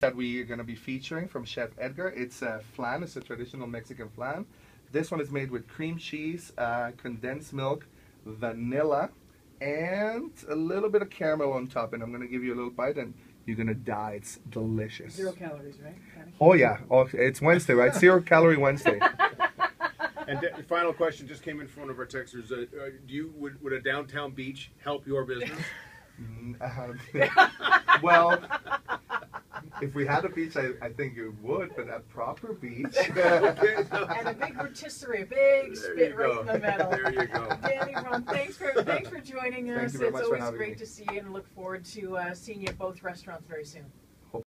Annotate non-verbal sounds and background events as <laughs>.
that we are going to be featuring from Chef Edgar. It's a flan. It's a traditional Mexican flan. This one is made with cream cheese, uh, condensed milk, vanilla, and a little bit of caramel on top. And I'm going to give you a little bite, and you're going to die. It's delicious. Zero calories, right? Oh yeah. Oh, it's Wednesday, right? Zero calorie Wednesday. <laughs> And the final question just came in from one of our texters. Uh, uh, do you would, would a downtown beach help your business? <laughs> Mm, um, <laughs> well, if we had a beach, I, I think it would, but a proper beach. <laughs> And a big rotisserie, a big spit right go. in the middle. <laughs> There you go. Dani Braun, thanks for thanks for joining us. it's always great me. to see you and look forward to uh, seeing you at both restaurants very soon.